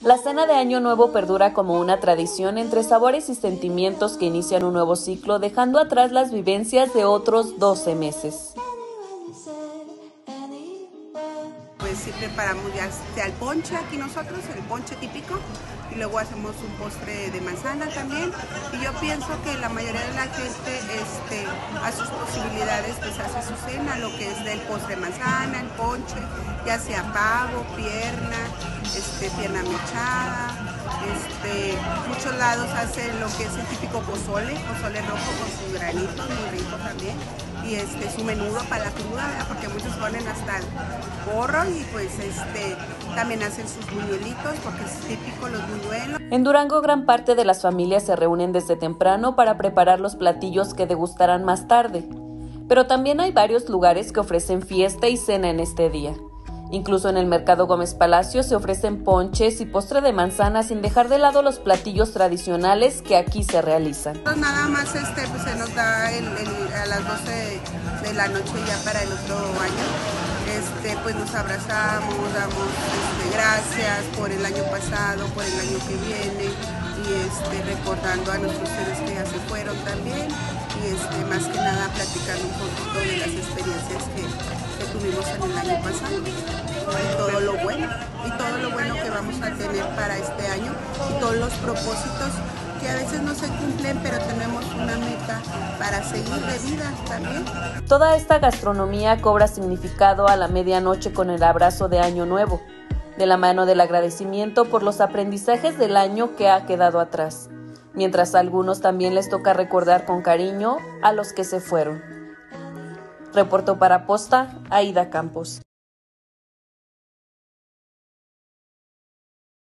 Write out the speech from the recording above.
La cena de Año Nuevo perdura como una tradición entre sabores y sentimientos que inician un nuevo ciclo, dejando atrás las vivencias de otros 12 meses. Pues sí preparamos ya sea el ponche aquí nosotros, el ponche típico, y luego hacemos un postre de manzana también. Y yo pienso que la mayoría de la gente este, a sus posibilidades pues hace su cena, lo que es del postre de manzana, el ponche, ya sea pavo, pierna, este, pierna mechada, este, muchos lados hacen lo que es el típico pozole, pozole rojo con sus granitos, muy rico también, y este, su menudo para la cruda, porque muchos ponen hasta el porro y pues este, también hacen sus buñuelitos porque es típico los buñuelos. En Durango gran parte de las familias se reúnen desde temprano para preparar los platillos que degustarán más tarde, pero también hay varios lugares que ofrecen fiesta y cena en este día. Incluso en el mercado Gómez Palacio se ofrecen ponches y postre de manzana sin dejar de lado los platillos tradicionales que aquí se realizan. Pues nada más este, pues se nos da a las 12 de la noche ya para el otro año. Este, pues nos abrazamos, damos este, gracias por el año pasado, por el año que viene y este, recordando a nuestros seres que ya se fueron también y este, más que nada platicando un poquito de las experiencias que, tuvimos en el año pasado todo lo bueno y todo lo bueno que vamos a tener para este año y todos los propósitos que a veces no se cumplen, pero tenemos una meta para seguir de vida también. Toda esta gastronomía cobra significado a la medianoche con el abrazo de Año Nuevo, de la mano del agradecimiento por los aprendizajes del año que ha quedado atrás, mientras a algunos también les toca recordar con cariño a los que se fueron. Reportó para Posta Aida Campos.